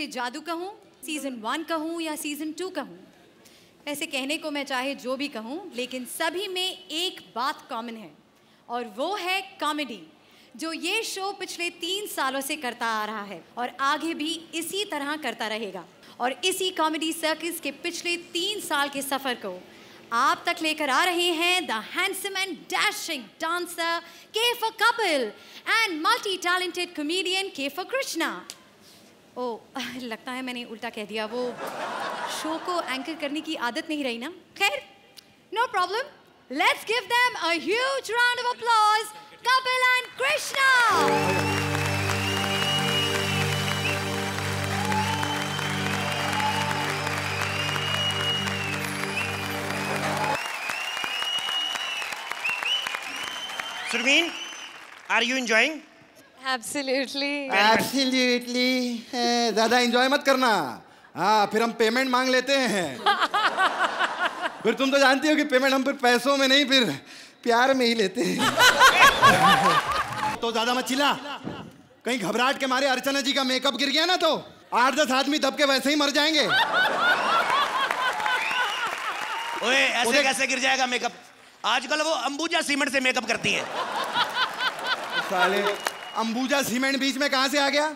इसे जादू कहूँ सीज़न वन कहूँ या सीज़न टू कहूँ? ऐसे कहने को मैं चाहे जो भी कहूँ, लेकिन सभी में एक बात कॉमन है, और वो है कॉमेडी जो ये शो पिछले तीन सालों से करता आ रहा है, और आगे भी इसी तरह करता रहेगा। और इसी कॉमेडी सर्कस के पिछले तीन साल के सफ़र को आप तक लेकर आ रहे हैं the handsome and dashing dancer K for Kapil and multi talented comedian K for Krishna ओ, लगता है मैंने उल्टा कह दिया। वो शो को एंकर करने की आदत नहीं रही ना? खैर no problem let's give them a huge round of applause Kapil and Krishna Surveen are you enjoying Absolutely. Absolutely ज़्यादा एंजॉय मत करना. हाँ फिर हम पेमेंट मांग लेते हैं. फिर तुम तो जानती हो कि पेमेंट हम फिर पैसों में नहीं फिर प्यार में ही लेते हैं. तो ज़्यादा मत चिल्ला. कहीं घबराहट के मारे अर्चना जी का मेकअप गिर गया ना तो आठ दस आदमी दब के वैसे ही मर जाएँगे. ओए ऐसे कैसे गिर जाएगा मेकअप आजकल वो अंबुजा सीमेंट से मेकअप करती है। साले अंबुजा सीमेंट बीच में कहाँ से आ गया?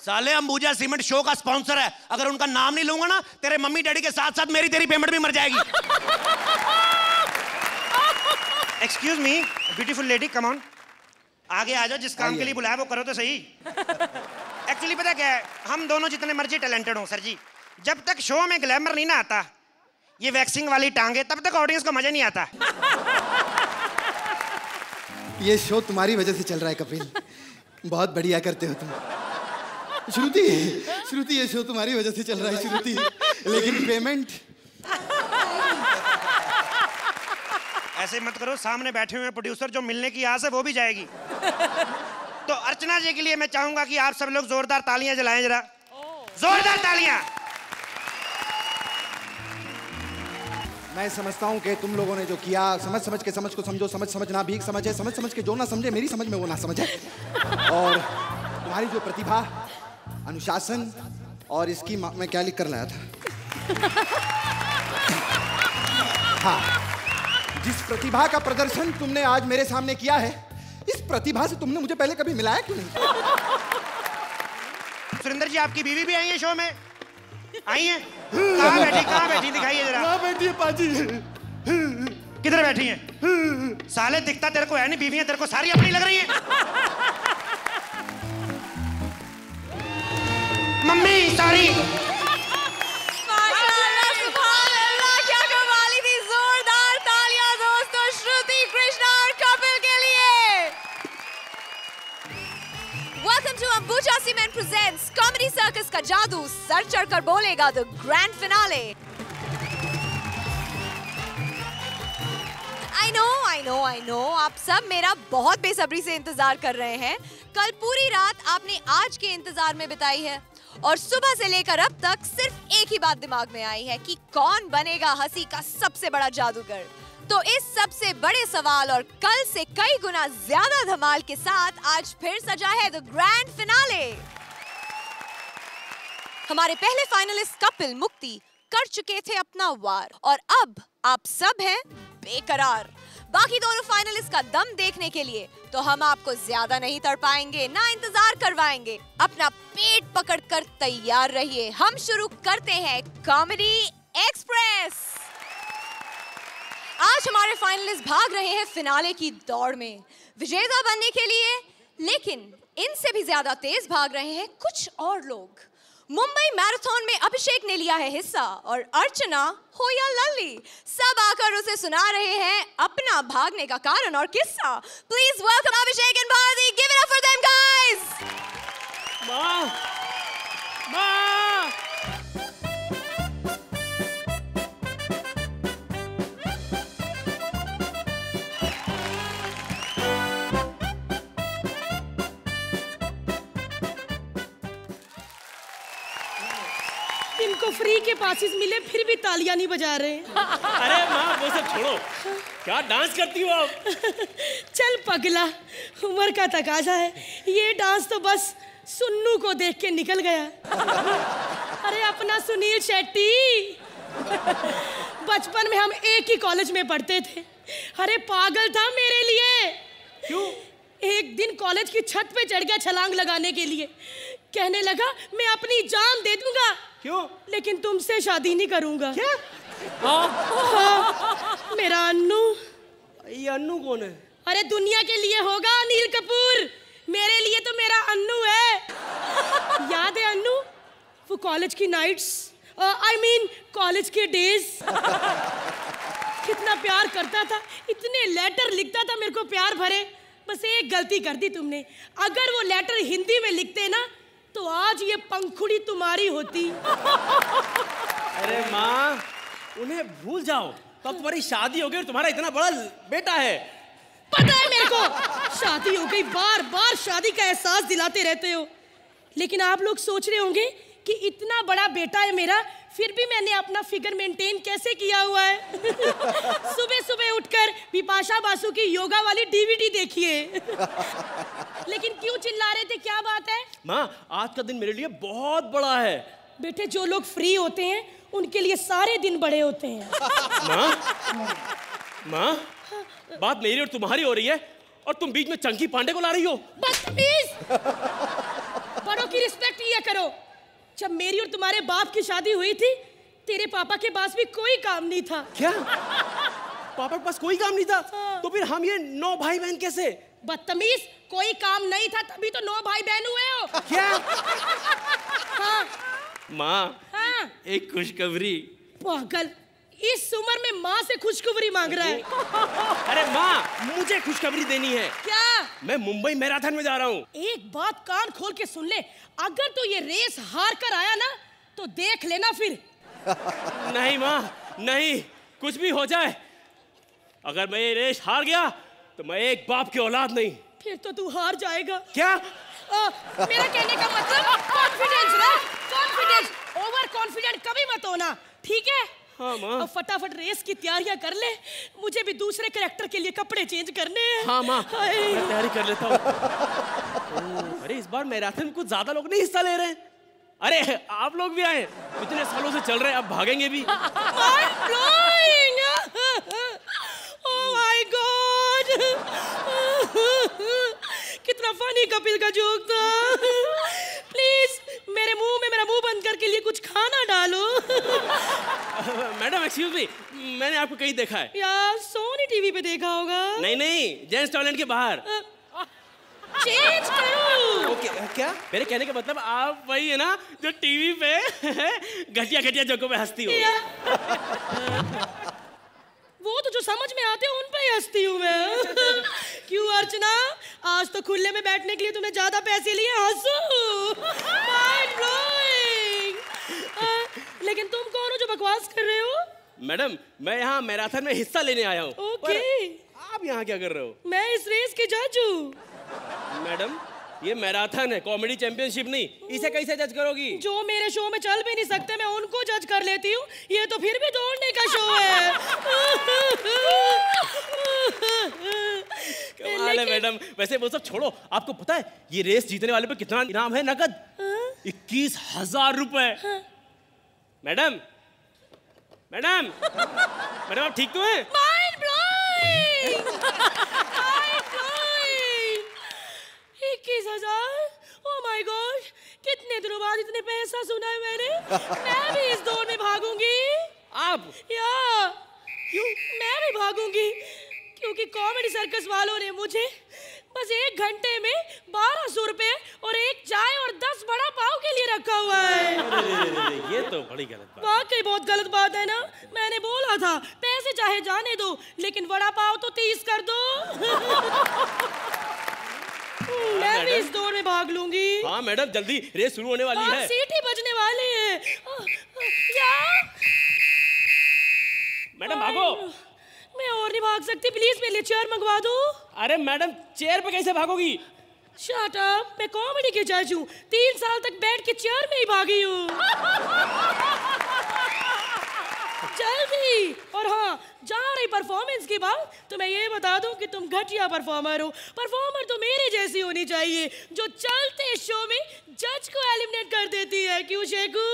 साले अंबुजा सीमेंट शो का स्पॉन्सर है। अगर उनका नाम नहीं लूँगा ना तेरे मम्मी डैडी के साथ साथ मेरी तेरी पेमेंट भी मर जाएगी। Excuse me beautiful lady come on आगे आ जाओ जिस काम के लिए बुलाया वो करो तो सही। एक्चुअली पता क्या है? हम दोनों जितने मर्ज़ी टैलेंटेड हो सर जी। जब तक शो में ग्लैमर नहीं ना आता ये वैक्सिंग वाली टांगे तब तक ऑडियंस को मज़ा नहीं आता। ये शो तुम्हारी वजह से चल रहा है कपिल। बहुत बढ़िया करते हो तुम। श्रुति श्रुति ये शो तुम्हारी वजह से चल रहा है श्रुति। लेकिन पेमेंट ऐसे मत करो सामने बैठे हुए प्रोड्यूसर जो मिलने की आस है वो भी जाएगी। तो अर्चना जी के लिए मैं चाहूँगा कि आप सब लोग जोरदार तालियाँ जलाएँ जरा। जोरदार तालियाँ! मैं समझता हूँ कि तुम लोगों ने जो किया, समझ समझ के समझ को समझो, समझ समझना भी एक समझ समझ समझ के जो ना समझे, मेरी समझ में वो ना समझे। और तुम्हारी जो प्रतिभा, अनुशासन और इसकी मैं क्या लिख कर लाया था? हाँ जिस प्रतिभा का प्रदर्शन तुमने आज मेरे सामने किया है, इस प्रतिभा से तुमने मुझे पहले कभी मिलाया क्यों नहीं? सुरेंद्र जी, आपकी बीवी भी आई है शो में? आई है? कहाँ बैठी कहाँ बैठी दिखाइए जरा। बैठी है पाजी? किधर बैठी है? साले दिखता तेरे को है नहीं बीवियाँ तेरे को सारी अपनी लग रही है। Mummy sorry. Cement comedy circus का जादू सर चढ़कर बोलेगा the grand finale I know I know I know आप सब मेरा बहुत बेसब्री से इंतज़ार कर रहे हैं। कल पूरी रात आपने आज के इंतज़ार में बिताई है। और सुबह से लेकर अब तक सिर्फ़ एक ही बात दिमाग में आई है कि कौन बनेगा हँसी का सबसे बड़ा जादूगर। तो इस सबसे बड़े सवाल और कल से कई गुना ज़्यादा धमाल के साथ आज फिर सजा है द ग्रैंड फिनाले हमारे पहले फाइनलिस्ट कपिल मुक्ति कर चुके थे अपना वार। और अब आप सब हैं बेकरार। बाकी दोनों फाइनलिस्ट का दम देखने के लिए तो हम आपको ज़्यादा नहीं तड़ पाएँगे, ना इंतज़ार करवाएँगे। अपना पेट पकड़कर तैयार रहिए। हम शुरू करते हैं कॉमेडी एक्सप्रेस आज हमारे फाइनलिस्ट भाग रहे हैं फिनाले की दौड़ में। विजेता बनने के लिए, लेकिन इनसे भी ज़्यादा तेज भाग रहे हैं कुछ और लोग। मुंबई मैराथन में अभिषेक ने लिया है हिस्सा और अर्चना हो या लल्ली, सब आकर उसे सुना रहे हैं अपना भागने का कारण और किस्सा। Please welcome Abhishek and Bharti. Give it up for them guys वाह! माँ फ्री के पासिस मिले फिर भी तालियाँ नहीं बजा रहे। अरे माँ वो सब छोड़ो। क्या डांस करती हो आप? चल पगला उम्र का तकाजा है। ये डांस तो बस सुन्नू को देख के निकल गया। अरे अपना सुनील शेट्टी। बचपन में हम एक ही कॉलेज में पढ़ते थे। अरे पागल था मेरे लिए। क्यों? एक दिन कॉलेज की छत पे चढ़ गया छलांग लगाने के लिए। कहने लगा मैं अपनी जान दे दूँगा। क्यों? लेकिन तुमसे शादी नहीं करूँगा। क्या? हाँ। मेरा अन्नू। ये अन्नू कौन है? अरे दुनिया के लिए होगा अनिल कपूर। मेरे लिए तो मेरा अन्नू है। याद है अन्नू? वो कॉलेज की नाइट्स आई मीन कॉलेज के डेज़ कितना प्यार करता था। इतने लेटर लिखता था मेरे को प्यार भरे। बस एक गलती कर दी तुमने। अगर वो लेटर हिंदी में लिखते ना तो आज ये पंखुड़ी तुम्हारी होती। अरे माँ उन्हें भूल जाओ। तब तुम्हारी शादी हो गई और तुम्हारा इतना बड़ा बेटा है। पता है मेरे को शादी हो गई बार बार शादी का एहसास दिलाते रहते हो। लेकिन आप लोग सोच रहे होंगे कि इतना बड़ा बेटा है मेरा फिर भी मैंने अपना फिगर मेंटेन कैसे किया हुआ है? सुबह सुबह उठकर विपाशा बासु की योगा वाली डीवीडी देखिए। लेकिन क्यों चिल्ला रहे थे? क्या बात है? माँ आज का दिन मेरे लिए बहुत बड़ा है। बेटे जो लोग फ्री होते हैं उनके लिए सारे दिन बड़े होते हैं। माँ माँ बात मेरी और तुम्हारी हो रही है और तुम बीच में चंकी पांडे को ला रही हो। बदतमीज! बड़ों की रिस्पेक्ट लिया करो। जब मेरी और तुम्हारे बाप की शादी हुई थी तेरे पापा के पास भी कोई काम नहीं था। क्या? पापा के पास कोई काम नहीं था? हाँ। तो फिर हम ये नौ भाई बहन कैसे? बदतमीज कोई काम नहीं था तभी तो नौ भाई बहन हुए हो। क्या? हाँ। माँ हाँ। एक खुशखबरी। पागल। इस उम्र में माँ से खुशखबरी मांग रहा है। अरे माँ मुझे खुशखबरी देनी है। क्या? मैं मुंबई मैराथन में जा रहा हूँ। एक बात कान खोल के सुन ले अगर तू तो ये रेस हार कर आया ना तो देख लेना फिर। नहीं माँ नहीं कुछ भी हो जाए। अगर मैं ये रेस हार गया तो मैं एक बाप की औलाद नहीं। फिर तो तू हार जाएगा। क्या? आ, मेरा कहने का मतलब कॉन्फिडेंस रख कॉन्फिडेंस ओवर कॉन्फिडेंट कभी मत होना ठीक है? हाँ, माँ। अब फटाफट रेस की तैयारियाँ कर ले। मुझे भी दूसरे करेक्टर के लिए कपड़े चेंज करने हैं। हाँ माँ। मैं तैयारी कर लेता हूँ। अरे इस बार मैराथन में कुछ ज़्यादा लोग नहीं हिस्सा ले रहे हैं। अरे आप लोग भी आए। इतने सालों से चल रहे हैं अब भागेंगे भी। Oh! कितना फनी कपिल का जोक था। कुछ खाना डालो। मैडम एक्सक्यूज मी मैंने आपको कहीं देखा है। यार सोनी टीवी पे देखा होगा। नहीं नहीं जेंट्स टॉयलेट के बाहर। चेंज करो। ओके क्या? मेरे कहने का मतलब आप वही है ना जो टीवी पे घटिया घटिया जोकों पे हंसती हो। वो तो जो समझ में आते हैं उन पे ही हंसती हूँ मैं। क्यों अर्चना? आज तो खुले में बैठने के लिए तुमने ज़्यादा पैसे लिए हंसो। Mind blowing! लेकिन तुम कौन हो जो बकवास कर रहे हो? मैडम मैं यहाँ मैराथन में हिस्सा लेने आया हूँ। ओके। आप यहाँ क्या कर रहे हो? मैं इस रेस की जज हूँ। मैडम ये मैराथन है कॉमेडी चैंपियनशिप नहीं। इसे कैसे जज करोगी? जो मेरे शो में चल भी नहीं सकते मैं उनको जज कर लेती हूँ। ये तो फिर भी दौड़ने का शो है। कमाल है मैडम। वैसे वो सब छोड़ो। आपको पता है ये रेस जीतने वाले पे कितना इनाम है नकद इक्कीस हज़ार रुपए। मैडम मैडम मैडम आप ठीक तो हैं? Mind blowing! Mind blowing! इक्कीस हज़ार? ओ माय गॉड कितने दिनों बाद इतने पैसा सुना है मैंने? मैं भी इस दौड़ में भागूँगी। आप? या! क्यों? मैं भी भागूँगी। क्योंकि कॉमेडी सर्कस वालों ने मुझे बस एक घंटे में बारह सौ रुपए और एक चाय और दस बड़ा पाव के लिए रखा हुआ है। अरे, ये तो बड़ी गलत बात वाकई बहुत गलत बात है ना? मैंने बोला था पैसे चाहे जाने दो लेकिन वड़ा पाव तो तीस कर दो। मैं भी इस दौड़ में भाग लूँगी। हाँ मैडम जल्दी रेस शुरू होने वाली है सीटी बजने वाली है। क्या मैडम भागो। मैं और नहीं भाग सकती प्लीज़ मेरे लिए चेयर मंगवा दो। अरे मैडम चेयर पे कैसे भागोगी? शट अप मैं कॉमेडी के जज हूँ। तीन साल तक बैठ के चेयर में ही भागी हूँ। जल्दी! और हाँ जहाँ रही परफॉर्मेंस की बात तो मैं ये बता दूँ कि तुम घटिया परफॉर्मर हो। परफॉर्मर तो मेरे जैसी होनी चाहिए जो चलते शो में जज को एलिमिनेट कर देती है। क्यों शेखू?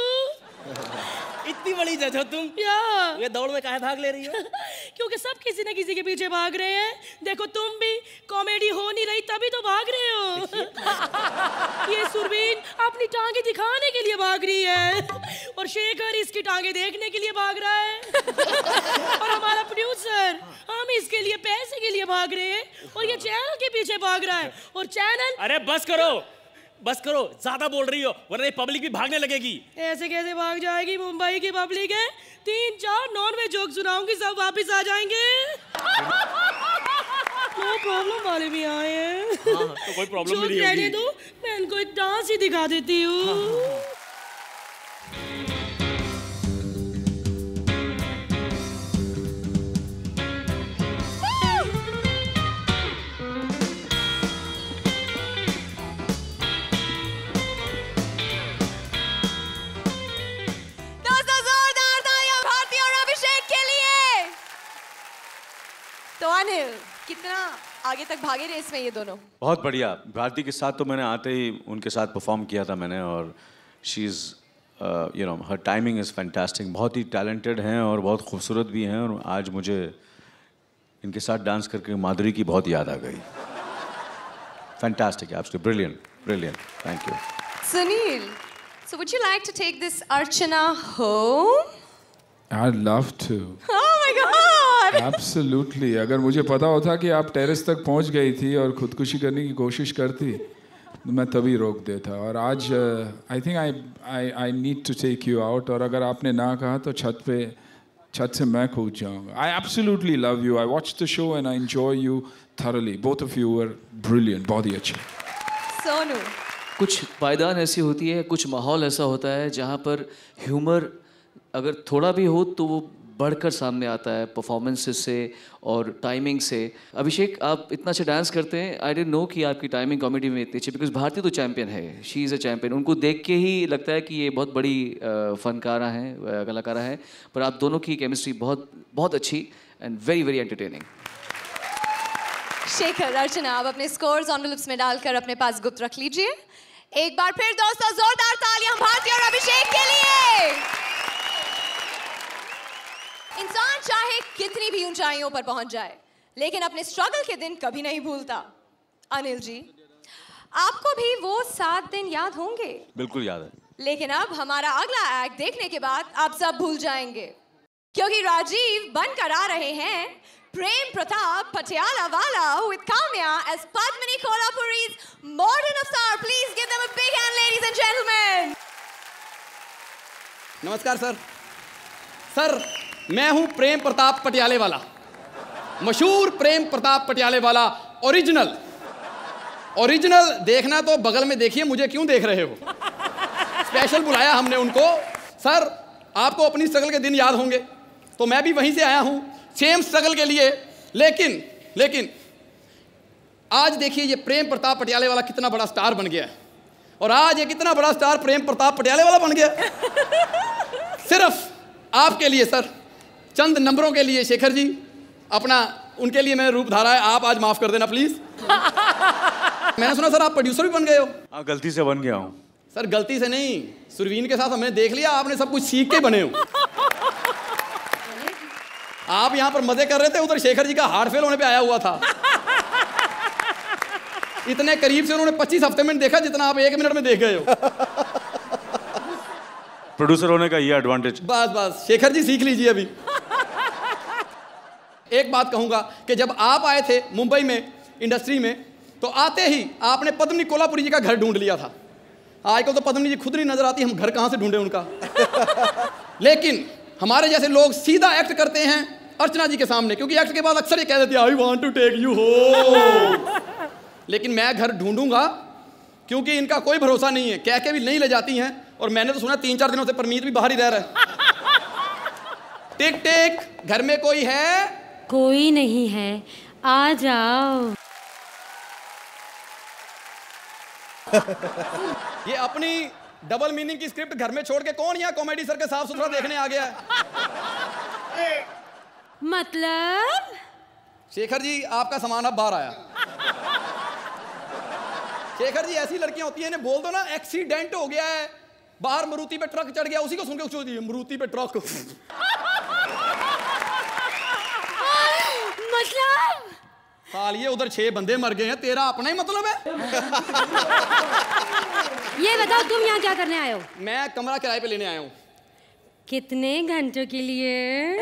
इतनी बड़ी जज हो तुम। या। ये दौड़ में काहे भाग ले रही हो? क्योंकि सब किसी न किसी के पीछे भाग रहे हैं। देखो तुम भी कॉमेडी हो नहीं रही तभी तो भाग रहे हो। ये सुरवीन अपनी टांगे दिखाने के लिए भाग रही है। और शेखर इसकी टांगे देखने के लिए भाग रहा है। और हमारा प्रोड्यूसर हम इसके लिए पैसे के लिए भाग रहे हैं। और ये चैनल के पीछे भाग रहा है। और चैनल अरे बस करो। बस करो ज़्यादा बोल रही हो वरना पब्लिक भी भागने लगेगी। ऐसे कैसे भाग जाएगी मुंबई की पब्लिक है? तीन चार नॉन वेज जोक सुनाऊँगी सब वापस आ जाएँगे। नो प्रॉब्लम वाले भी आए हैं। हाँ, तो कोई प्रॉब्लम नहीं है होगी दो मैं इनको एक डांस ही दिखा देती हूँ। तो अनिल कितना आगे तक भागे रेस में ये दोनों? बहुत बढ़िया। भारती के साथ तो मैंने आते ही उनके साथ परफॉर्म किया था मैंने और she is you know her timing is fantastic बहुत ही टैलेंटेड हैं और बहुत खूबसूरत भी हैं और आज मुझे इनके साथ डांस करके माधुरी की बहुत याद आ गई। Fantastic absolutely brilliant brilliant thank you Sunil, so would you like to take this Archana home? I'd love to. Oh my God! Absolutely. अगर मुझे पता होता कि आप टेरेस तक पहुँच गई थी और खुदकुशी करने की कोशिश करती तो मैं तभी रोक देता। और आज I think I I I need to take you out और अगर आपने ना कहा तो छत पे छत से मैं कूद जाऊँगा। I absolutely love you I watch the show and I enjoy you thoroughly both of you were brilliant बहुत ही अच्छे। Sonu, कुछ पायदान ऐसी होती है कुछ माहौल ऐसा होता है जहाँ पर ह्यूमर अगर थोड़ा भी हो तो वो बढ़कर सामने आता है परफॉर्मेंसेस से और टाइमिंग से। अभिषेक, आप इतना अच्छा डांस करते हैं आई डेंट नो कि आपकी टाइमिंग कॉमेडी में इतनी अच्छी बिकॉज़ भारती तो चैंपियन है शी इज़ अ चैंपियन उनको देख के ही लगता है कि ये बहुत बड़ी फनकारा हैं कलाकारा हैं, पर आप दोनों की केमिस्ट्री बहुत बहुत अच्छी and very very entertaining Shekhar, Archana, आप अपने स्कोर्स ऑनवेलप्स में डालकर अपने पास गुप्त रख लीजिए। एक बार फिर दोस्तों, जोरदार तालियाँ भारती और अभिषेक के लिए। इंसान चाहे कितनी भी ऊंचाइयों पर पहुँच जाए लेकिन अपने स्ट्रगल के दिन कभी नहीं भूलता। अनिल जी आपको भी वो सात दिन याद होंगे? बिल्कुल याद है। लेकिन अब हमारा अगला एक्ट देखने के बाद आप सब भूल जाएँगे। क्योंकि राजीव बनकर आ रहे हैं प्रेम प्रताप पटियाला वाला with Kamya as Padmini Kolhapuri's Modern of Star. Please give them a big hand, ladies and gentlemen. नमस्कार सर। सर मैं हूँ प्रेम प्रताप पटियाले वाला मशहूर प्रेम प्रताप पटियाले वाला ओरिजिनल ओरिजिनल देखना तो बगल में देखिए, मुझे क्यों देख रहे हो? स्पेशल बुलाया हमने उनको। सर आपको अपनी स्ट्रगल के दिन याद होंगे। तो मैं भी वहीं से आया हूँ। सेम स्ट्रगल के लिए। लेकिन लेकिन, आज देखिए ये प्रेम प्रताप पटियाले वाला कितना बड़ा स्टार बन गया है। और आज ये कितना बड़ा स्टार प्रेम प्रताप पटियाले वाला बन गया सिर्फ़ आपके लिए सर चंद नंबरों के लिए शेखर जी अपना उनके लिए मैंने रूप धारा है आप आज माफ़ कर देना प्लीज़ मैंने सुना सर आप प्रोड्यूसर भी बन गए हो। हाँ गलती से बन गया हूँ। सर गलती से नहीं सुरवीन के साथ हमने देख लिया आपने सब कुछ सीख के बने हो। आप यहाँ पर मज़े कर रहे थे उधर शेखर जी का हार्ट फेल होने पे आया हुआ था। इतने करीब से उन्होंने 25 हफ़्ते में देखा जितना आप एक मिनट में देख गए हो। प्रोड्यूसर होने का ये एडवांटेज बस बस शेखर जी सीख लीजिए अभी। एक बात कहूँगा कि जब आप आए थे मुंबई में, इंडस्ट्री में तो आते ही आपने पद्मनी कोल्हापुरी जी का घर ढूंढ लिया था। आजकल तो पद्मनी जी खुद नहीं नज़र आती, हम घर कहाँ से ढूंढे उनका? लेकिन हमारे जैसे लोग सीधा एक्ट करते हैं अर्चना जी के सामने, क्योंकि एक्ट के बाद अक्सर ये कह देते I want to take you हो लेकिन मैं घर ढूंढूँगा, क्योंकि इनका कोई भरोसा नहीं है। कह के भी नहीं ले जाती हैं, और मैंने तो सुना तीन चार दिनों से परमीत भी बाहर ही रह रहा है। टिक टिक घर में कोई है कोई नहीं है। आ जाओ। ये अपनी डबल मीनिंग की स्क्रिप्ट घर में छोड़ के कौन यहाँ कॉमेडी सर के साफ़ सुथरा देखने आ गया है? मतलब? शेखर जी आपका सामान अब बाहर आया। शेखर जी ऐसी लड़कियाँ होती हैं इन्हें बोल दो ना एक्सीडेंट हो गया है। बाहर मरुति पे ट्रक चढ़ गया उसी को सुन के मरुति पे ट्रक मतलब? साल ये उधर छह बंदे मर गए हैं तेरा अपना ही मतलब है। ये बताओ तुम यहाँ क्या करने आए हो? मैं कमरा किराए पे लेने आया हूँ। कितने घंटों के लिए?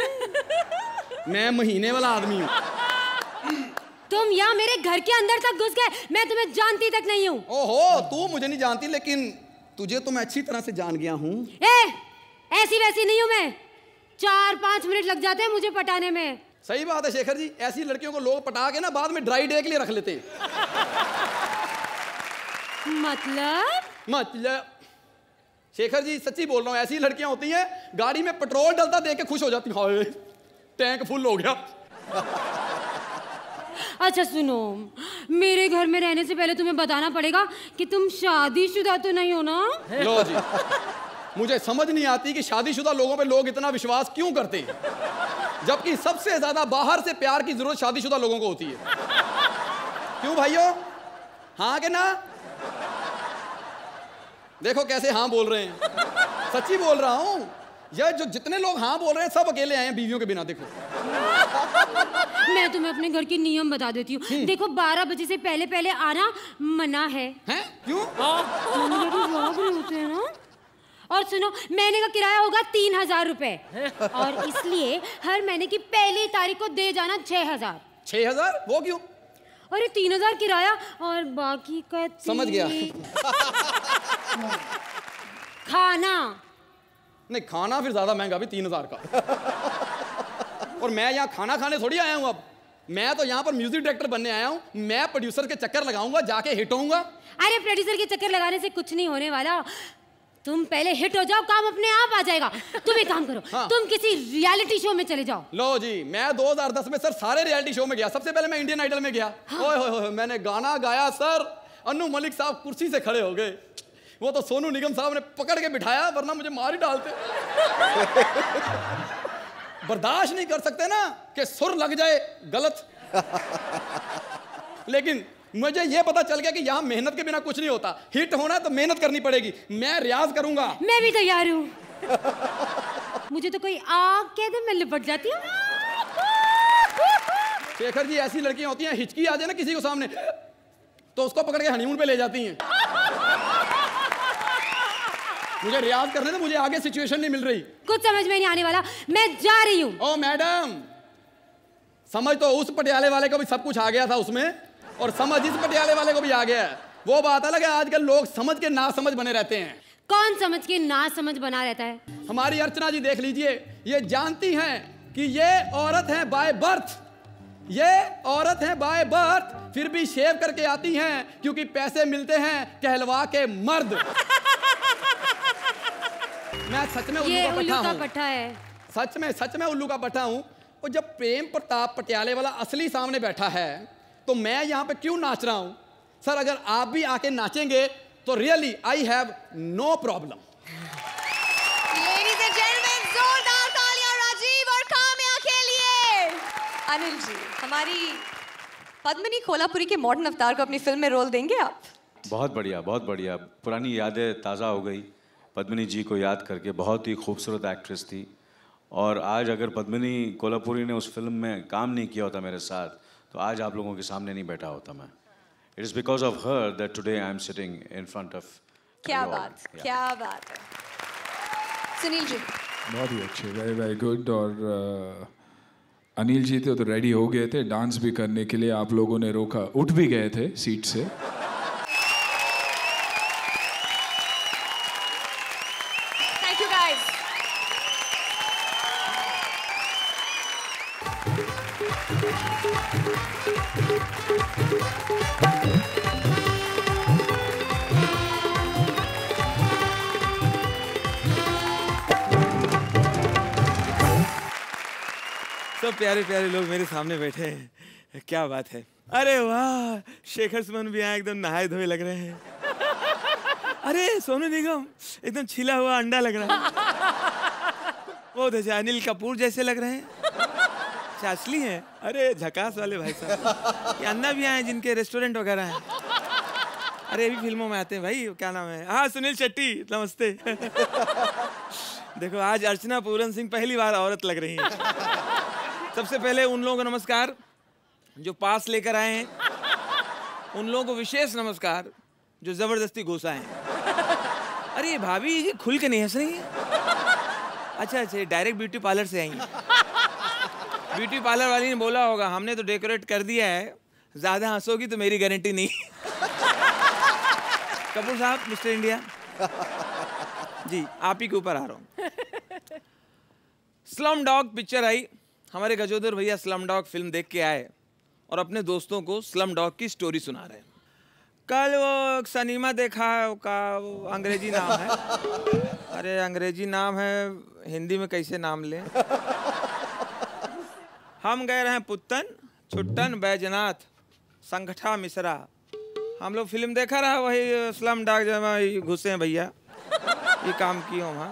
मैं महीने वाला आदमी हूँ। तुम यहाँ मेरे घर के अंदर तक घुस गए मैं तुम्हें जानती तक नहीं हूँ। ओहो तू मुझे नहीं जानती लेकिन तुझे तो मैं अच्छी तरह से जान गया हूँ। ऐसी वैसी नहीं हूँ मैं। चार पाँच मिनट लग जाते हैं मुझे पटाने में। सही बात है शेखर जी। ऐसी लड़कियों को लोग पटा के ना बाद में ड्राई डे के लिए रख लेते हैं। मतलब? मतलब शेखर जी सच्ची बोल रहा हूँ ऐसी लड़कियाँ होती हैं गाड़ी में पेट्रोल डलता देख के खुश हो जाती हैं। टैंक फुल हो गया। अच्छा सुनो मेरे घर में रहने से पहले तुम्हें बताना पड़ेगा कि तुम शादीशुदा तो नहीं हो ना? लो जी। मुझे समझ नहीं आती कि शादीशुदा लोगों पे लोग इतना विश्वास क्यों करते हैं। जबकि सबसे ज़्यादा बाहर से प्यार की ज़रूरत शादीशुदा लोगों को होती है। क्यों भाइयों? हाँ के ना? देखो कैसे हाँ बोल रहे हैं। सच्ची बोल रहा हूँ यह जो जितने लोग हाँ बोल रहे हैं सब अकेले आए हैं बीवियों के बिना देखो। मैं तुम्हें अपने घर के नियम बता देती हूँ। देखो बारह बजे से पहले पहले आना मना है। हैं? क्यों? मम्मी डैडी भाग रहे होते हैं ना। और सुनो महीने का किराया होगा तीन हज़ार रुपए। और इसलिए हर महीने की पहली तारीख को दे जाना छह हज़ार। छह हज़ार? वो क्यों? अरे तीन हज़ार किराया और बाकी का समझ गया। खाना। नहीं खाना फिर ज़्यादा महँगा भी तीन हज़ार का। और मैं यहाँ खाना खाने थोड़ी आया हूँ अब। मैं तो यहाँ पर म्यूज़िक डायरेक्टर बनने आया हूँ। मैं प्रोड्यूसर के चक्कर लगाऊँगा जाके हिट होऊँगा। अरे प्रोड्यूसर के चक्कर लगाने से कुछ नहीं होने वाला। तुम पहले हिट हो जाओ काम अपने आप आ जाएगा। तुम एक काम करो हाँ। तुम किसी रियलिटी शो में चले जाओ। लो जी मैं 2010 में सर सारे रियलिटी शो में गया। सबसे पहले मैं इंडियन आइडल में गया। हाँ। ओए होए होए मैंने गाना गाया सर। अनु मलिक साहब कुर्सी से खड़े हो गए। वो तो सोनू निगम साहब ने पकड़ के बिठाया वरना मुझे मार ही डालते। बर्दाश्त नहीं कर सकते ना कि सुर लग जाए गलत। लेकिन मुझे ये पता चल गया कि यहाँ मेहनत के बिना कुछ नहीं होता। हिट होना है तो मेहनत करनी पड़ेगी। मैं रियाज करूँगा। मैं भी तैयार हूँ। मुझे तो कोई आग कह दे मैं लिपट जाती हूँ। शेखर जी ऐसी लड़कियाँ होती हैं हिचकी आ जाए ना किसी को सामने तो उसको पकड़ के हनीमून पे ले जाती हैं। मुझे रियाज करने दो मुझे आगे सिचुएशन नहीं मिल रही। कुछ समझ में नहीं आने वाला। मैं जा रही हूँ। ओ मैडम समझ तो उस पटियाले वाले को भी सब कुछ आ गया था उसमें। और समझ इस पटियाले वाले को भी आ गया है। वो बात अलग है आजकल लोग समझ के ना समझ बने रहते हैं। कौन समझ के ना समझ बना रहता है? हमारी अर्चना जी देख लीजिए ये जानती हैं कि ये औरत है बाय बर्थ। ये औरत है बाय बर्थ फिर भी शेव करके आती हैं क्योंकि पैसे मिलते हैं कहलवा के मर्द। मैं सच में उल्लू ये का उल्लू का हूँ। पट्टा है। सच में सच में उल्लू का पट्टा हूँ। और जब प्रेम प्रताप पटियाले वाला असली सामने बैठा है तो मैं यहाँ पे क्यों नाच रहा हूँ? सर अगर आप भी आके नाचेंगे तो really I have no problem Ladies and gentlemen, जोरदार तालियाँ राजीव और काम्या के लिए। अनिल जी हमारी पद्मनी कोल्हापुरी के मॉडर्न अवतार को अपनी फ़िल्म में रोल देंगे आप? बहुत बढ़िया बहुत बढ़िया। पुरानी यादें ताज़ा हो गई। पद्मिनी जी को याद करके बहुत ही खूबसूरत एक्ट्रेस थी। और आज अगर पद्मिनी कोल्हापुरी ने उस फ़िल्म में काम नहीं किया होता मेरे साथ तो आज आप लोगों के सामने नहीं बैठा होता मैं। It is because of her that today I am sitting in front of क्या बात क्या बात है। सुनील जी। बहुत ही अच्छे वेरी वेरी गुड और अ, अनिल जी थे तो रेडी हो गए थे डांस भी करने के लिए। आप लोगों ने रोका। उठ भी गए थे सीट से। थैंक यू गाइस सब प्यारे प्यारे लोग मेरे सामने बैठे हैं। क्या बात है। अरे वाह, शेखर सुमन भी यहाँ एकदम नहाए धोए लग रहे हैं। अरे, सोनू निगम, एकदम छिला हुआ अंडा लग रहा है। बहुत अच्छा अनिल कपूर जैसे लग रहे हैं। अच्छा असली हैं। अरे, झकास वाले भाई साहब। ये अन्ना भी आए जिनके रेस्टोरेंट वगैरह हैं। अरे ये भी फ़िल्मों में आते हैं भाई, क्या नाम है? हाँ सुनील शेट्टी, नमस्ते। देखो, आज अर्चना पूरन सिंह पहली बार औरत लग रही है। सबसे पहले उन लोगों को नमस्कार, जो पास लेकर आए हैं। उन लोगों को विशेष नमस्कार, जो ज़बरदस्ती घुसा है। अरे भाभी जी खुल के नहीं हंस रही है? अच्छा अच्छा डायरेक्ट ब्यूटी पार्लर से आई हैं। ब्यूटी पार्लर वाली ने बोला होगा, हमने तो डेकोरेट कर दिया है, ज़्यादा हंसोगी तो मेरी गारंटी नहीं। कपूर साहब, मिस्टर इंडिया। जी, आप ही के ऊपर आ रहा हूँ। स्लम डॉग पिक्चर आई। हमारे गजोदर भैया स्लम डॉग फ़िल्म देख के आए और अपने दोस्तों को स्लम डॉग की स्टोरी सुना रहे हैं। कल वो सनीमा देखा है का अंग्रेज़ी नाम है। अरे, अंग्रेज़ी नाम है, हिंदी में कैसे नाम लें? हम गए रहे पुत्तन, छुट्टन, बैजनाथ, संगठा, मिश्रा। हम लोग फ़िल्म देखा रहा, वही स्लम डाग जब घुसे हैं भैया। ये काम किए वहाँ।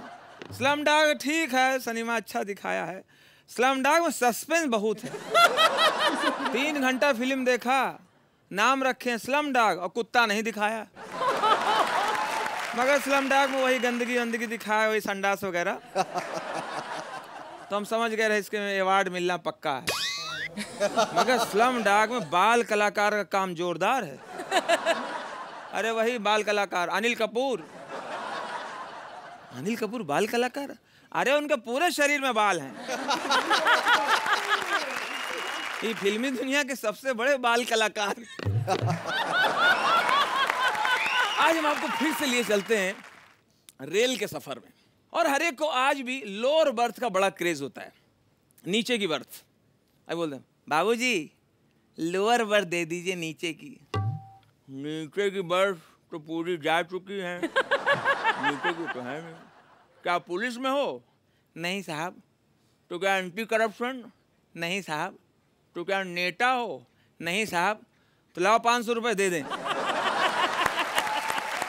स्लम डाग ठीक है, सिनेमा अच्छा दिखाया है। स्लम डाग में सस्पेंस बहुत है। तीन घंटा फ़िल्म देखा, नाम रखे हैं स्लम डाग और कुत्ता नहीं दिखाया। मगर स्लम डाग में वही गंदगी वंदगी दिखाया, वही संडास वगैरह। तो हम समझ गए रहे इसके अवार्ड मिलना पक्का है। मगर स्लम डाग में बाल कलाकार का काम जोरदार है। अरे वही बाल कलाकार, अनिल कपूर। अनिल कपूर बाल कलाकार? अरे उनके पूरे शरीर में बाल हैं। ये फिल्मी दुनिया के सबसे बड़े बाल कलाकार। आज हम आपको फिर से लिए चलते हैं रेल के सफ़र में। और हर एक को आज भी लोअर बर्थ का बड़ा क्रेज होता है। नीचे की बर्थ आई बोलते बाबू जी लोअर बर्थ दे दीजिए नीचे की। नीचे की बर्थ तो पूरी जा चुकी है। नीचे की तो है नहीं। क्या पुलिस में हो? नहीं साहब। तो क्या एंटी करप्शन नहीं साहब। तो क्या नेता हो? नहीं साहब। तो लाओ पाँच सौ रुपये दे दें।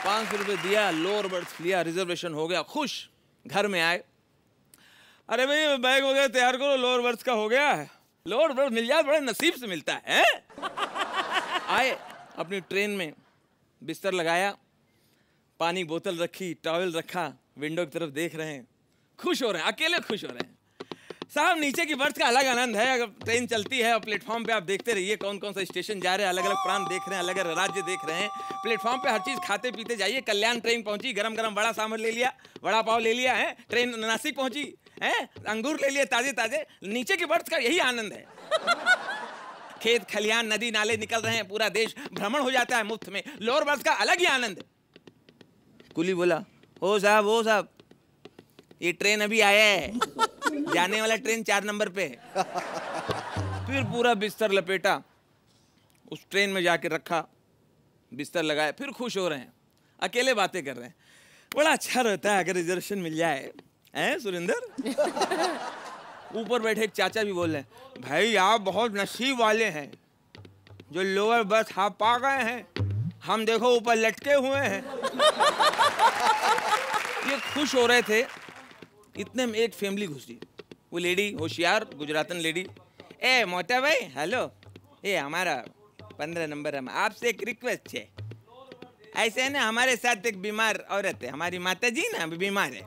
पाँच सौ रुपये दिया लोअर बर्थ लिया रिजर्वेशन हो गया खुश। घर में आए। अरे भाई बैग वगैरह तैयार करो लोअर बर्थ का हो गया है। लोअर बर्थ मिल जाए, बड़े नसीब से मिलता है आए, अपनी ट्रेन में बिस्तर लगाया, पानी बोतल रखी टॉवल रखा विंडो की तरफ़ देख रहे हैं। खुश हो रहे हैं, अकेले खुश हो रहे हैं। साहब, नीचे की बर्थ का अलग आनंद है। अगर ट्रेन चलती है और प्लेटफॉर्म पे आप देखते रहिए कौन कौन सा स्टेशन जा रहे हैं अलग अलग प्रांत देख रहे हैं अलग अलग राज्य देख रहे हैं। प्लेटफॉर्म पे हर चीज़ खाते पीते जाइए। कल्याण ट्रेन पहुँची गरम गरम बड़ा सांभर ले लिया बड़ा पाव ले लिया, है? ट्रेन नासिक पहुँची, है? अंगूर ले लिए ताजे ताजे नीचे की बर्थ का यही आनंद है। खेत खलियान नदी, नाले निकल रहे हैं, पूरा देश भ्रमण हो जाता है मुफ़्त में। लोअर बर्थ का अलग ही आनंद है। कुली बोला, ओ साहब ओ साहब ये ट्रेन अभी आया है। जाने वाला ट्रेन चार नंबर पे फिर पूरा बिस्तर लपेटा, उस ट्रेन में जाके रखा, बिस्तर लगाया, फिर खुश हो रहे हैं, अकेले बातें कर रहे हैं। बड़ा अच्छा रहता है अगर रिजर्वेशन मिल जाए, हैं सुरेंद्र? ऊपर बैठे एक चाचा भी बोल रहे हैं, भाई, आप बहुत नसीब वाले हैं, जो लोअर बर्थ आप पा गए हैं, हम देखो ऊपर लटके हुए हैं। ये खुश हो रहे थे इतने में एक फैमिली घुसी वो लेडी, होशियार, गुजरातन लेडी। ए, मोटा भाई, हेलो। ये हमारा पंद्रह नंबर है आपसे एक रिक्वेस्ट है। ऐसे है ना, हमारे साथ एक बीमार औरत है। हमारी माता जी ना, अभी बीमार है।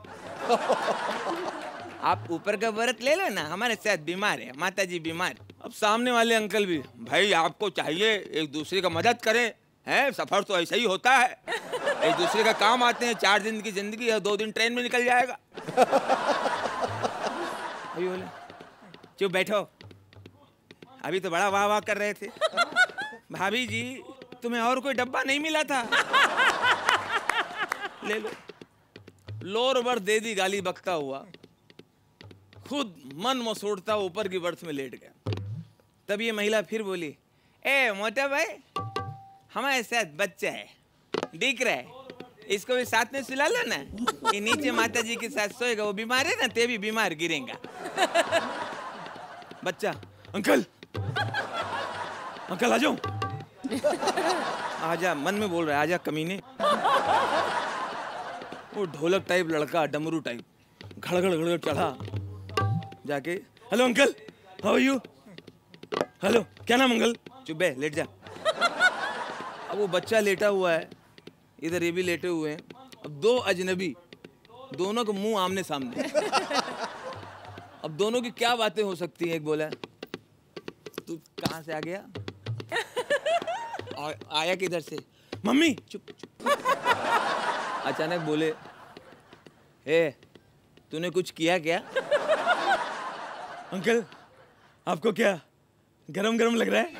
आप ऊपर का व्रत ले लो ना, हमारे साथ बीमार है। माता जी बीमार। अब सामने वाले अंकल भी, भाई, आपको चाहिए, एक दूसरे का मदद करें, है? सफ़र तो ऐसा ही होता है। एक दूसरे का काम आते हैं, चार दिन की ज़िंदगी है दो दिन ट्रेन में निकल जाएगा। अभी बोले, चुप बैठो। अभी तो बड़ा वाह वाह कर रहे थे। भाभी जी, तुम्हें और कोई डब्बा नहीं मिला था? ले लो। लोर बर्थ दे दी गाली बकता हुआ। खुद मन मसोड़ता ऊपर की बर्थ में लेट गया। तब ये महिला फिर बोली, ए, मोटा भाई हमारे साथ बच्चा है। दिख रहा है। इसको भी साथ में सुला लो ना। ये नीचे माता जी के साथ सोएगा, वो बीमार है ना, ते भी बीमार गिरेगा। बच्चा, अंकल। अंकल, आ जाओ। आजा, मन में बोल रहा है, आजा कमीने। वो ढोलक टाइप लड़का, डमरू टाइप घड़घड़ घड़घड़ चढ़ा। जाके hello uncle how you hello क्या नाम अंकल चुप है लेट जा। अब वो बच्चा लेटा हुआ है। इधर ये भी लेटे हुए हैं। अब दो अजनबी, दोनों को मुँह आमने सामने। अब दोनों की क्या बातें हो सकती हैं, एक बोला, तू कहाँ से आ गया? आया किधर से? मम्मी, चुप चुप। अचानक बोले, हे, तूने कुछ किया क्या? अंकल, आपको क्या गरम गरम लग रहा है?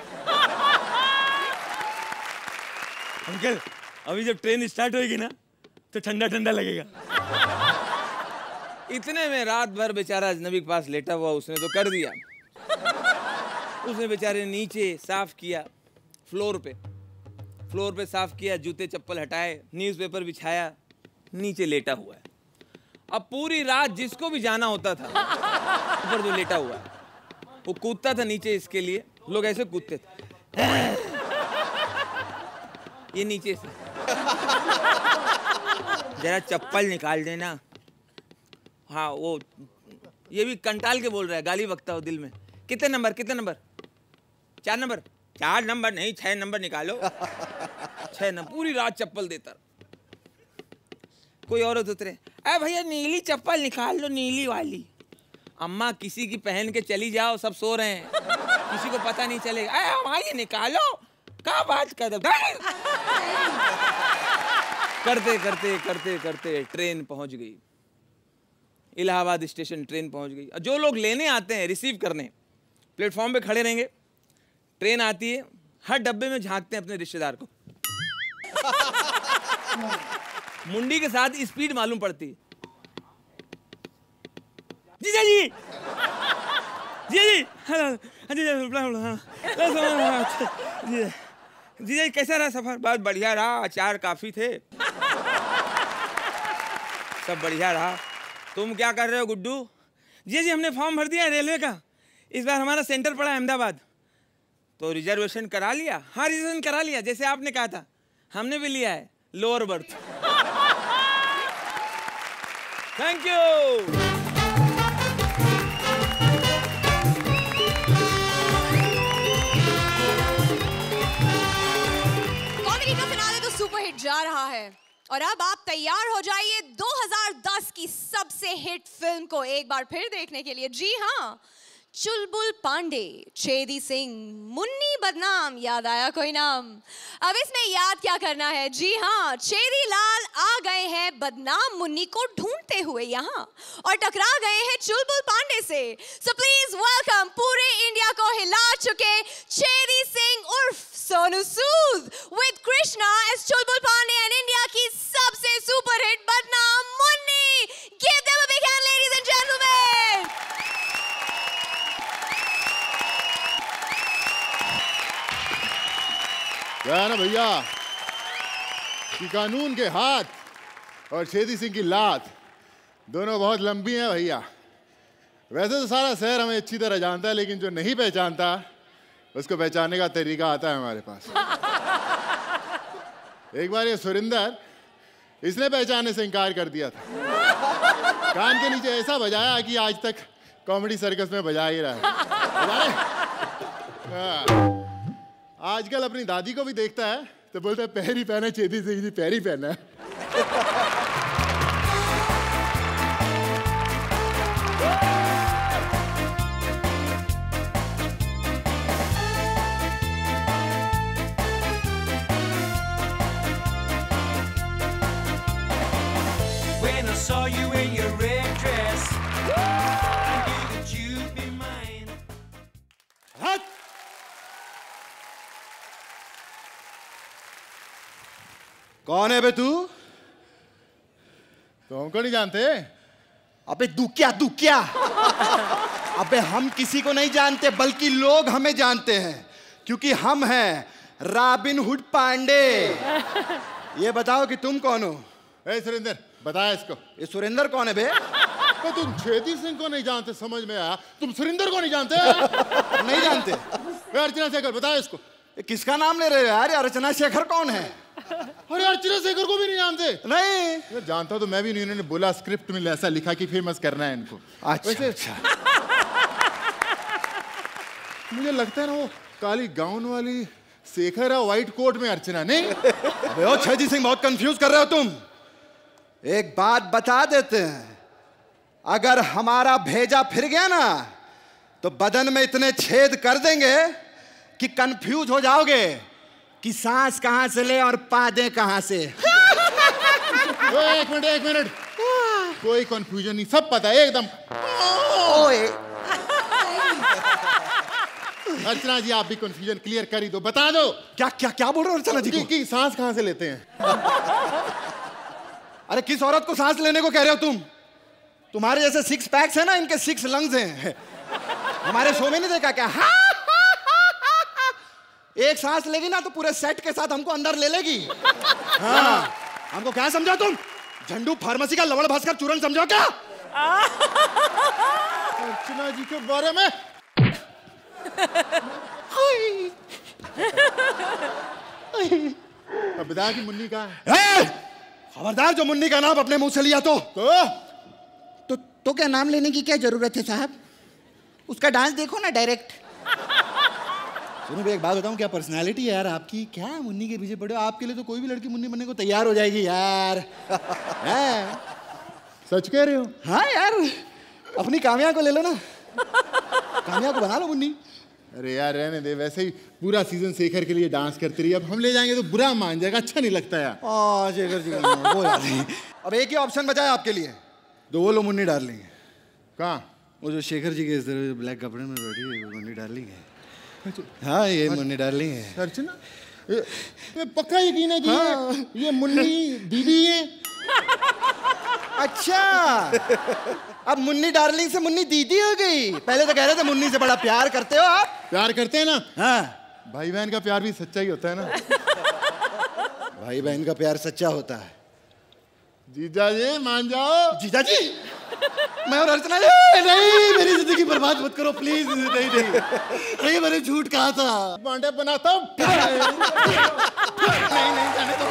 अंकल अभी जब ट्रेन स्टार्ट होगी ना तो ठंडा ठंडा लगेगा। इतने में रात भर बेचारा अजनबी के पास लेटा हुआ उसने तो कर दिया। उसने बेचारे नीचे साफ़ किया, फ्लोर पे। फ्लोर पे साफ़ किया, जूते चप्पल हटाए, न्यूज़पेपर बिछाया, नीचे लेटा हुआ है। अब पूरी रात जिसको भी जाना होता था, ऊपर जो लेटा हुआ है, वो कूदता था नीचे इसके लिए। लोग ऐसे कूदते थे। ये नीचे से। जरा चप्पल निकाल देना। हाँ वो, ये भी कंटाल के बोल रहा है, गाली बकता हो दिल में। कितने नंबर कितने नंबर? चार नंबर? चार नंबर नहीं, छह नंबर निकालो। छह नंबर, पूरी रात चप्पल देता। कोई औरत उतरे। अरे भैया, नीली चप्पल निकाल लो, नीली वाली। अम्मा, किसी की पहन के चली जाओ, सब सो रहे हैं। किसी को पता नहीं चलेगा। अरे हमारी निकालो। क्या बात कर करते करते करते करते ट्रेन पहुँच गई इलाहाबाद स्टेशन ट्रेन पहुँच गई जो लोग लेने आते हैं रिसीव करने प्लेटफॉर्म पे खड़े रहेंगे ट्रेन आती है हर डब्बे में झांकते हैं अपने रिश्तेदार को मुंडी के साथ स्पीड मालूम पड़ती है जीजा जी जी हाँ, जी, बुला, हाँ। जीजा जी कैसा रहा सफ़र? बहुत बढ़िया रहा। अचार काफ़ी थे। सब बढ़िया रहा। तुम क्या कर रहे हो, गुड्डू? जी जी, हमने फॉर्म भर दिया रेलवे का। इस बार हमारा सेंटर पड़ा अहमदाबाद। तो रिजर्वेशन करा लिया? हाँ रिजर्वेशन करा लिया, जैसे आपने कहा था। हमने भी लिया है। लोअर बर्थ थैंक यू जा रहा है। और अब आप तैयार हो जाइए 2010 की सबसे हिट फ़िल्म को एक बार फिर देखने के लिए। जी हाँ चुलबुल पांडे छेदी सिंह मुन्नी बदनाम याद आया कोई नाम अब इसमें याद क्या करना है जी हाँ छेदी लाल आ गए हैं बदनाम मुन्नी को ढूंढते हुए यहाँ और टकरा गए हैं चुलबुल पांडे से। सो प्लीज़ वेलकम पूरे इंडिया को हिला चुके Chhedi Singh उर्फ़ Sonu Sood with Krishna S Chulbul Pandey and India की सबसे सुपरहिट बदनाम मुन्नी गिव देम अ क्या ना भैया, कि कानून के हाथ और छेदी सिंह की लात दोनों बहुत लंबी हैं भैया वैसे तो सारा शहर हमें अच्छी तरह जानता है, लेकिन जो नहीं पहचानता, उसको पहचानने का तरीका आता है हमारे पास एक बार ये सुरिंदर, इसने पहचानने से इनकार कर दिया था कान के नीचे ऐसा बजाया कि आज तक कॉमेडी सर्कस में बजा ही रहे? हाँ। आजकल अपनी दादी को भी देखता है तो बोलता है पैरी पहना, चेती सिंह जी ही पहना। है कौन है बे तू? तो हमको नहीं जानते? अबे तू क्या अबे हम किसी को नहीं जानते बल्कि लोग हमें जानते हैं क्योंकि हम हैं रॉबिन हुड पांडे। ये बताओ कि तुम कौन हो? ए सुरेंद्र बताया इसको। ये सुरेंद्र कौन है बे? तो तुम छेदी सिंह को नहीं जानते समझ में आया? तुम सुरिंदर को नहीं जानते? नहीं जानते। अर्चना शेखर बताया इसको। किसका नाम ले रहे हो यार? अर्चना शेखर कौन है? अरे अर्चना शेखर को भी नहीं जानते। नहीं। यार जानता तो मैं भी नहीं इन्होंने बोला स्क्रिप्ट में ऐसा लिखा कि फ़ेमस करना है इनको। अच्छा, वैसे मुझे लगता है ना वो काली गाउन वाली शेखर है व्हाइट कोट में अर्चना नहीं? अबे ओ छजी सिंह बहुत कंफ्यूज कर रहे हो तुम। एक बात बता देते हैं। अगर हमारा भेजा फिर गया ना तो बदन में इतने छेद कर देंगे कि कंफ्यूज हो जाओगे। कि सांस कहाँ से ले और पादे कहाँ से? ओ, एक मिनट एक मिनट। कोई कंफ्यूजन नहीं सब पता है एकदम। ओए। अर्चना जी आप भी कंफ्यूजन क्लियर कर ही दो बता दो। क्या क्या क्या बोल रहे हो अर्चना जी की, को? की सांस कहाँ से लेते हैं? अरे किस औरत को सांस लेने को कह रहे हो तुम? तुम्हारे जैसे सिक्स पैक्स है ना इनके सिक्स लंग्स हैं। हमारे शो में नहीं देखा क्या? हाँ। एक सांस लेगी ना तो पूरे सेट के साथ हमको अंदर ले लेगी। हाँ। हमको क्या समझो तुम? झंडू फार्मेसी का लवड़ भास्कर चूरन समझो क्या? अर्चना जी के बारे में। अब बता कि मुन्नी का। है खबरदार जो मुन्नी का नाम अपने मुँह से लिया तो। तो? तो तो क्या नाम लेने की क्या ज़रूरत है साहब? उसका डांस देखो ना डायरेक्ट। सुनो भी एक बात बताऊँ क्या पर्सनालिटी है यार आपकी? क्या मुन्नी के पीछे पड़े हो? आपके लिए तो कोई भी लड़की मुन्नी बनने को तैयार हो जाएगी यार। हैं? सच कह रहे हो? हाँ यार। अपनी कामया को ले लो ना। कामया को बना लो मुन्नी। अरे यार रहने दे। वैसे ही पूरा सीज़न शेखर के लिए डांस करती रही। अब हम ले जाएँगे तो बुरा मान जाएगा। अच्छा नहीं लगता यार। शेखर जी वो नहीं। अब एक ही ऑप्शन बचा है आपके लिए। दो वो लो मुन्नी डार्लिंग कहाँ? वो जो शेखर जी के इस ब्लैक कपड़े में बैठी है वो मुन्नी डार्लिंग है हाँ ये मुन्नी डार्लिंग है। अर्चना ये, पक्का यकीन है कि हाँ। ये, ये मुन्नी दीदी है। अच्छा। अब मुन्नी डार्लिंग से मुन्नी दीदी हो गई। पहले तो कह रहे थे मुन्नी से बड़ा प्यार करते हो आप। प्यार करते हैं ना? हाँ। भाई बहन का प्यार भी सच्चा ही होता है ना? भाई बहन का प्यार सच्चा होता है। जीजा जी मान जाओ। जीजा जी। मैं और अर्चना नहीं मेरी ज़िंदगी बर्बाद मत करो प्लीज़ नहीं नहीं नहीं। मैंने झूठ कहा था। बांडे बनाता हूँ नहीं नहीं जाने दो।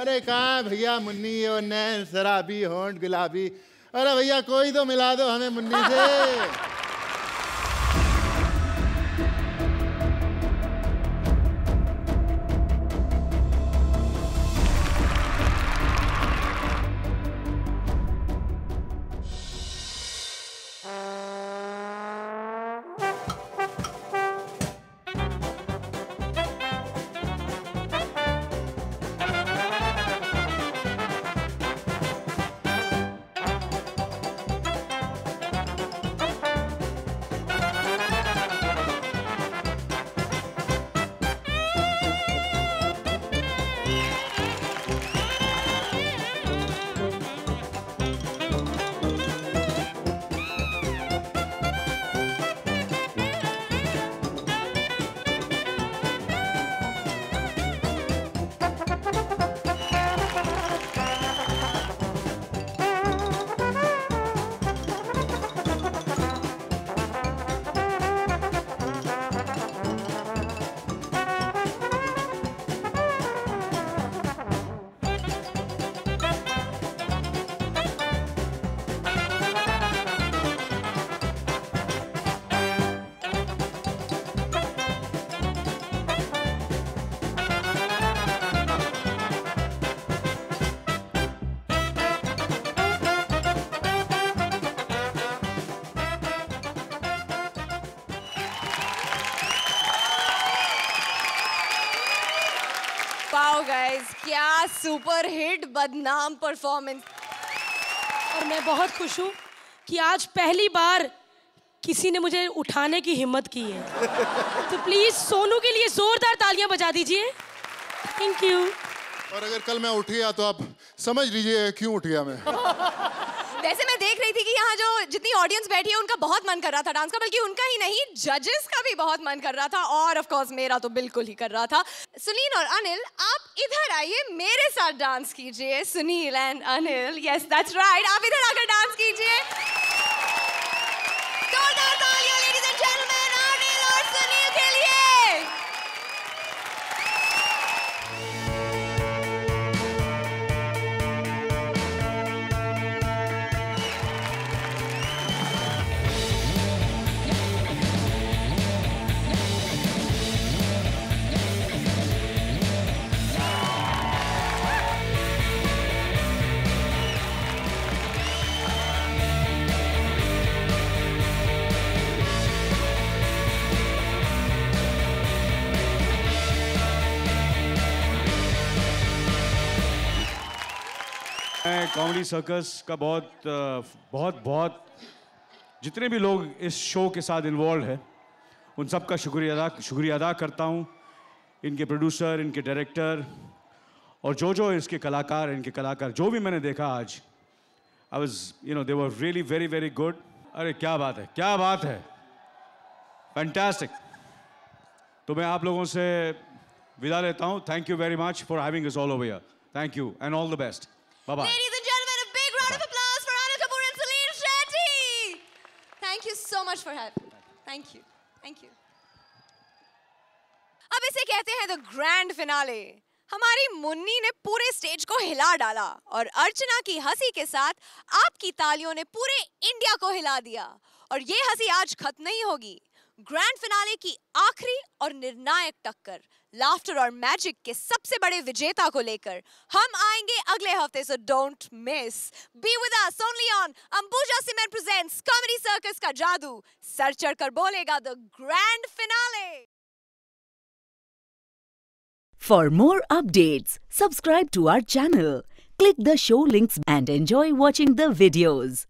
अरे कहाँ भैया मुन्नी और नैन शराबी होंठ गुलाबी। अरे भैया कोई तो मिला दो हमें मुन्नी से। क्या सुपर हिट बदनाम परफॉर्मेंस और मैं बहुत खुश हूँ कि आज पहली बार किसी ने मुझे उठाने की हिम्मत की है। तो प्लीज़ सोनू के लिए जोरदार तालियाँ बजा दीजिए। थैंक यू और अगर कल मैं उठ गया तो आप समझ लीजिए क्यों उठ गया मैं। वैसे मैं देख रही थी कि यहाँ जो जितनी ऑडियंस बैठी है, उनका बहुत मन कर रहा था डांस का, बल्कि उनका ही नहीं जजेस का भी बहुत मन कर रहा था और ऑफ़ कोर्स मेरा तो बिल्कुल ही कर रहा था। सुनील और अनिल, आप इधर आइए, मेरे साथ डांस कीजिए। Sunil and Anil yes that's right आप इधर आकर डांस कीजिए। कॉमेडी सर्कस का बहुत बहुत बहुत जितने भी लोग इस शो के साथ इन्वॉल्व है, उन सब का शुक्रिया अदा शुक्रिया अदा करता हूँ। इनके प्रोड्यूसर इनके डायरेक्टर और जो जो इसके कलाकार, इनके कलाकार, जो भी मैंने देखा आज I was you know they were really very very good अरे, क्या बात है, क्या बात है। फैंटास्टिक तो मैं आप लोगों से विदा लेता हूँ। Thank you very much for having is all over thank you and all the best bye bye Ladies and gentlemen, a big round of applause for Anil Kapoor and Celine Shetty. Thank you so much for having you thank you अब इसे कहते हैं the grand finale हमारी मुन्नी ने पूरे stage को हिला डाला और अर्चना की हँसी के साथ आपकी तालियों ने पूरे इंडिया को हिला दिया और ये हँसी आज खत्म नहीं होगी. ग्रैंड फिनाले की आखिरी और निर्णायक टक्कर. लाफ्टर और मैजिक के सबसे बड़े विजेता को लेकर हम आएँगे अगले हफ़्ते so don't miss be with us only on Ambuja cement presents comedy circus का जादू। सर चढ़कर बोलेगा the grand finale For more updates, subscribe to our channel, click the show links and enjoy watching the videos.